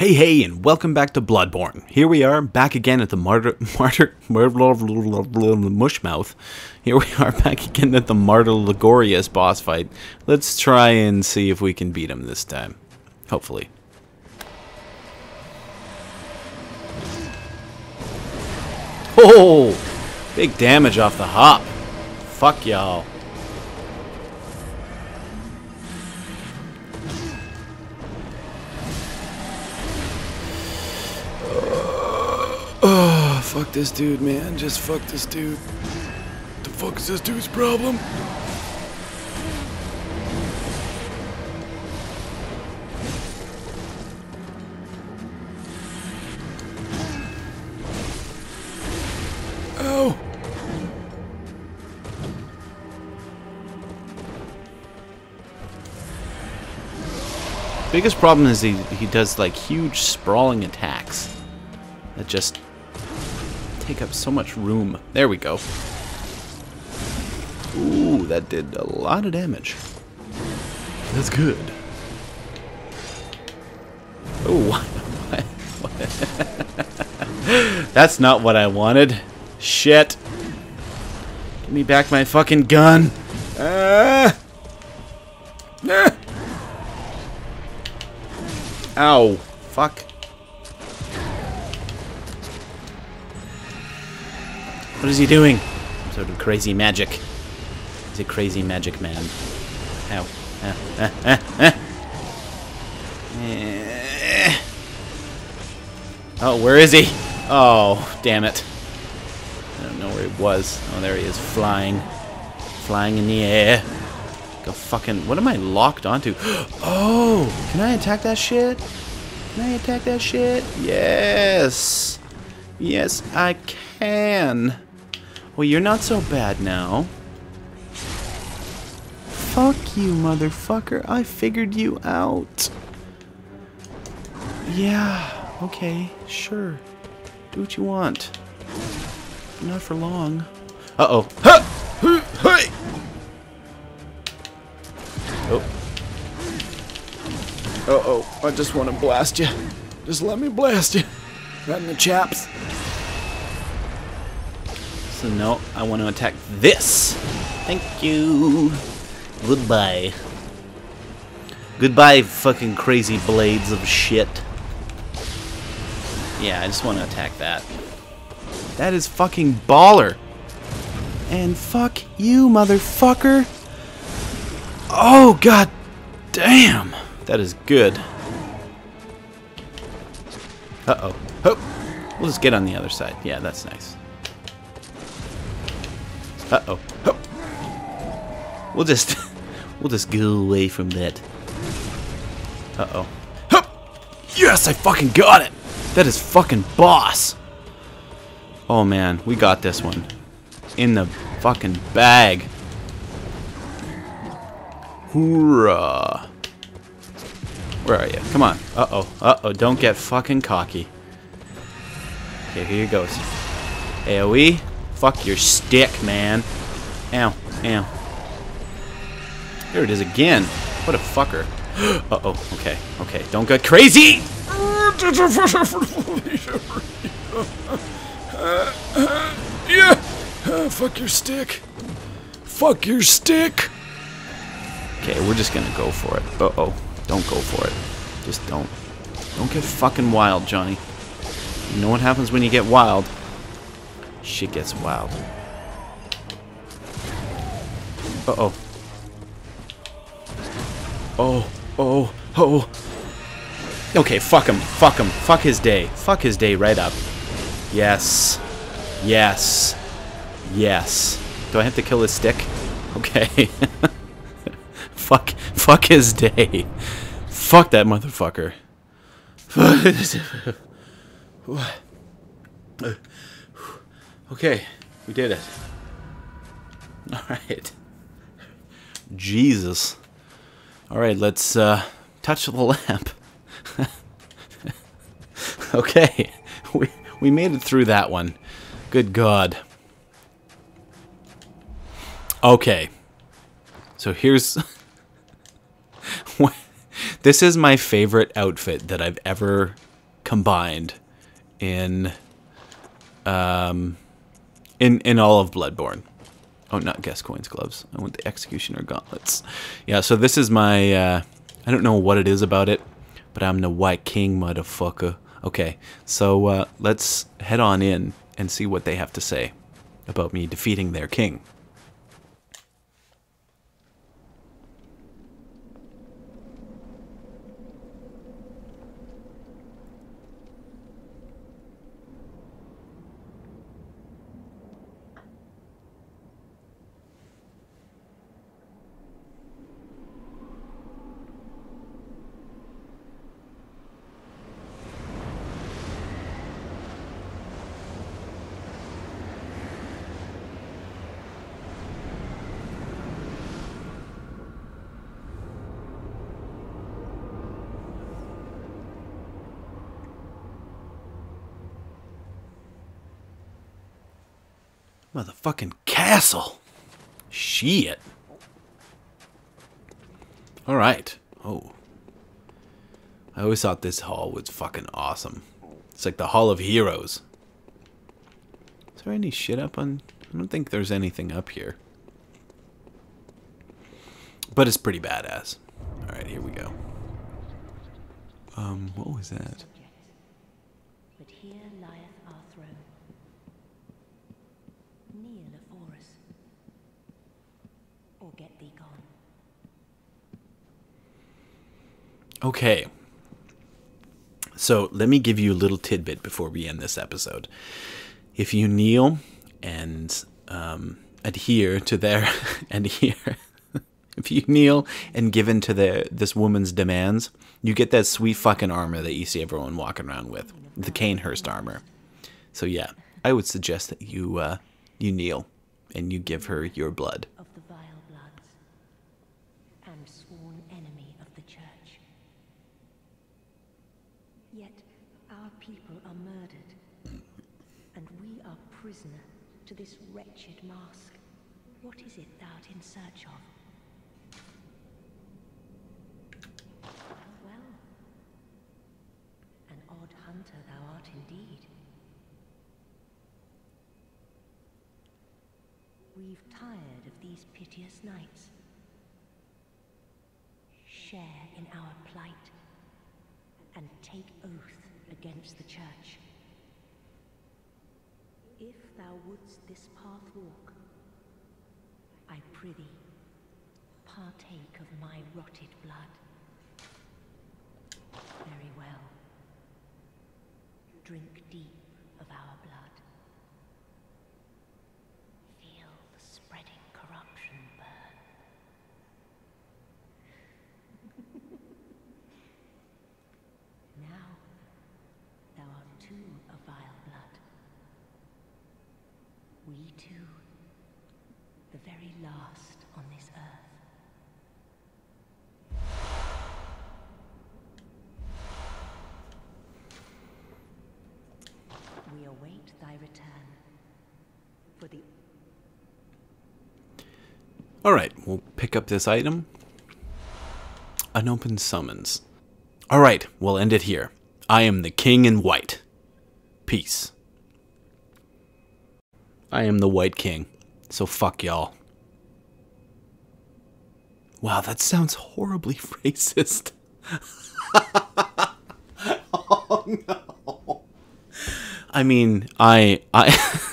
Hey, hey, and welcome back to Bloodborne. Here we are, back again at the Martyr, Martyr, Mushmouth. Here we are, back again at the Martyr Logarius boss fight. Let's try and see if we can beat him this time. Hopefully. Oh, big damage off the hop. Fuck y'all. Oh, fuck this dude, man. Just fuck this dude. The fuck is this dude's problem? Ow! Biggest problem is he, he does like huge sprawling attacks that just take up so much room. There we go. Ooh, that did a lot of damage. That's good. Oh? That's not what I wanted. Shit. Give me back my fucking gun. Ah! Ah! Ow. Fuck. What is he doing? Some sort of crazy magic. He's a crazy magic man. Ow. Ah, ah, ah, ah. Oh, where is he? Oh, damn it. I don't know where he was. Oh, there he is, flying. Flying in the air. Go fucking... What am I locked onto? Oh! Can I attack that shit? Can I attack that shit? Yes! Yes, I can. Well, you're not so bad now. Fuck you, motherfucker. I figured you out. Yeah, okay, sure. Do what you want. But not for long. Uh-oh. Oh. Uh-oh, I just want to blast you. Just let me blast you. Right in the chaps. So no, I want to attack this. Thank you. Goodbye. Goodbye, fucking crazy blades of shit. Yeah, I just want to attack that. That is fucking baller. And fuck you, motherfucker. Oh, god damn. That is good. Uh-oh. Oh. We'll just get on the other side. Yeah, that's nice. Uh-oh. Oh. We'll just... We'll just go away from that. Uh-oh. Yes, I fucking got it! That is fucking boss! Oh man, we got this one. In the fucking bag. Hoorah. Where are you? Come on. Uh-oh. Uh-oh. Don't get fucking cocky. Okay, here he goes. AoE. Fuck your stick, man. Ow. Ow. There it is again. What a fucker. Uh-oh. Okay. Okay. Don't get crazy! yeah! Uh, fuck your stick. Fuck your stick. Okay, we're just gonna go for it. Uh-oh. Don't go for it. Just don't. Don't get fucking wild, Johnny. You know what happens when you get wild? Shit gets wild. Uh-oh. Oh, oh, oh. Okay, fuck him. Fuck him. Fuck his day. Fuck his day right up. Yes. Yes. Yes. Do I have to kill his stick? Okay. fuck. Fuck his day. Fuck that motherfucker. okay, we did it. Alright. Jesus. Alright, let's uh, touch the lamp. okay, we, we made it through that one. Good God. Okay. So here's... this is my favorite outfit that I've ever combined in um in in all of Bloodborne. Oh, not Gascoigne's gloves. I want the Executioner gauntlets. Yeah, so this is my uh I don't know what it is about it, but I'm the White King motherfucker. Okay. So uh let's head on in and see what they have to say about me defeating their king. Motherfucking castle. Shit. Alright. Oh. I always thought this hall was fucking awesome. It's like the Hall of Heroes. Is there any shit up on... I don't think there's anything up here. But it's pretty badass. Alright, here we go. Um, what was that? But here Okay. So let me give you a little tidbit before we end this episode. If you kneel and um, adhere to their adhere, if you kneel and give in to the this woman's demands, you get that sweet fucking armor that you see everyone walking around with, the Cainhurst armor. So yeah, I would suggest that you uh, you kneel and you give her your blood. Of the vile bloods, and sworn enemy of the church. Yet our people are murdered, and we are prisoner to this wretched mask. What is it thou art in search of? Well, an odd hunter thou art indeed. We've tired of these piteous nights. Share in our plight and take oath against the church. If thou wouldst this path walk, I prithee, partake of my rotted blood. Very well. Drink deep of our blood. Feel the spreading corruption burn. now, thou art too a vile blood. We two, the very last on this earth. We await thy return for the All right, we'll pick up this item. Unopened summons. All right, we'll end it here. I am the king in white. Peace. I am the white king, so fuck y'all. Wow, that sounds horribly racist. oh no. I mean, I I